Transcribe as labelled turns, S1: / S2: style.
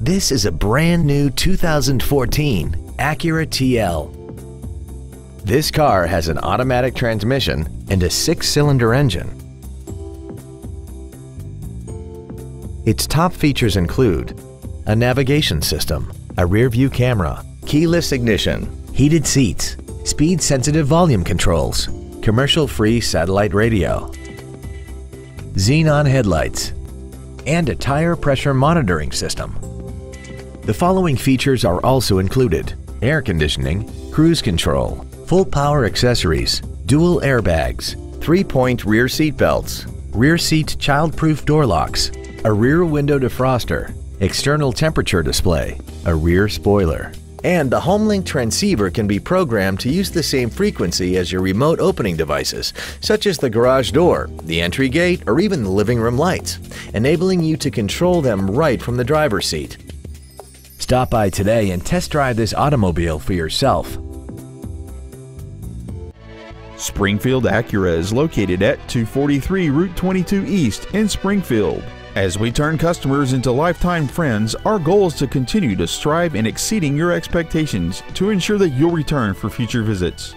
S1: This is a brand new 2014 Acura TL. This car has an automatic transmission and a six-cylinder engine. Its top features include a navigation system, a rear-view camera, keyless ignition, heated seats, speed-sensitive volume controls, commercial-free satellite radio, xenon headlights, and a tire pressure monitoring system. The following features are also included. Air conditioning, cruise control, full power accessories, dual airbags, three-point rear seat belts, rear seat child-proof door locks, a rear window defroster, external temperature display, a rear spoiler, and the HomeLink transceiver can be programmed to use the same frequency as your remote opening devices, such as the garage door, the entry gate, or even the living room lights, enabling you to control them right from the driver's seat. Stop by today and test drive this automobile for yourself.
S2: Springfield Acura is located at 243 Route 22 East in Springfield. As we turn customers into lifetime friends, our goal is to continue to strive in exceeding your expectations to ensure that you'll return for future visits.